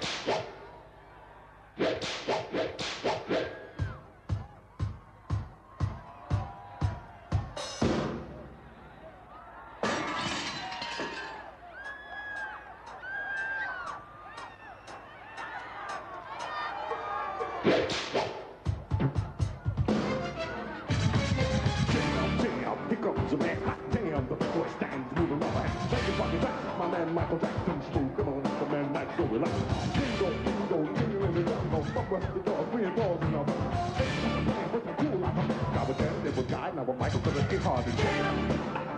Damn, Here comes the man, hot damn, the boy stands moving around. Thank you for back, my man Michael Jackson we like. The we now I'm Michael, cause hard to change.